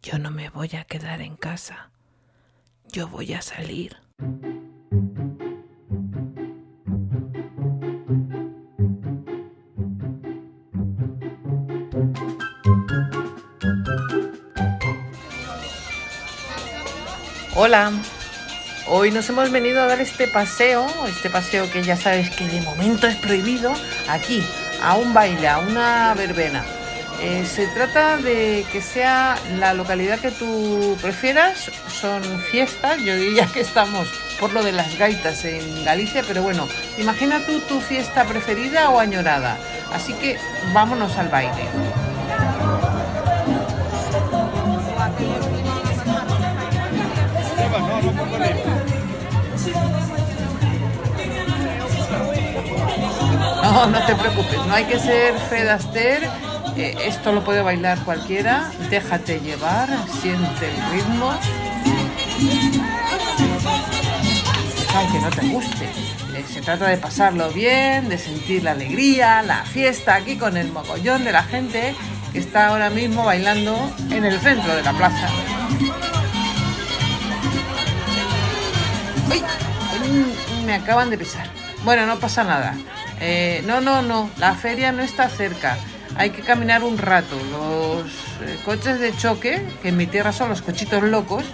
Yo no me voy a quedar en casa. Yo voy a salir. Hola, hoy nos hemos venido a dar este paseo, este paseo que ya sabes que de momento es prohibido aquí, a un baile, a una verbena. Eh, se trata de que sea la localidad que tú prefieras, son fiestas, yo diría que estamos por lo de las gaitas en Galicia, pero bueno, imagina tú tu fiesta preferida o añorada, así que vámonos al baile. Te preocupes, no hay que ser Fred Astaire, eh, esto lo puede bailar cualquiera, déjate llevar, siente el ritmo. Aunque no te guste, eh, se trata de pasarlo bien, de sentir la alegría, la fiesta aquí con el mogollón de la gente que está ahora mismo bailando en el centro de la plaza. ¡Uy! Me acaban de pisar. Bueno, no pasa nada. Eh, no, no, no, la feria no está cerca. Hay que caminar un rato. Los eh, coches de choque, que en mi tierra son los cochitos locos,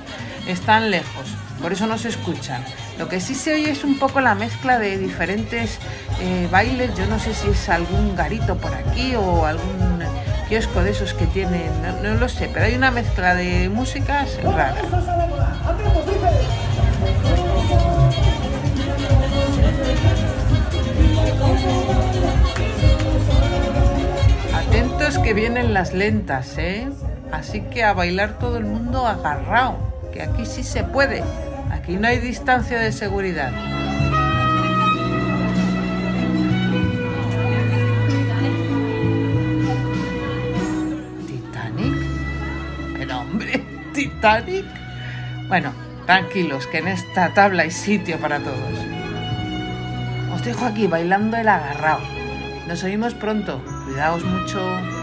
están lejos. Por eso no se escuchan. Lo que sí se oye es un poco la mezcla de diferentes eh, bailes. Yo no sé si es algún garito por aquí o algún kiosco de esos que tienen. No, no lo sé, pero hay una mezcla de músicas raras. Vienen las lentas, ¿eh? Así que a bailar todo el mundo agarrado, que aquí sí se puede. Aquí no hay distancia de seguridad. ¿Titanic? Pero hombre, ¿Titanic? Bueno, tranquilos, que en esta tabla hay sitio para todos. Os dejo aquí bailando el agarrao. Nos oímos pronto. Cuidaos mucho.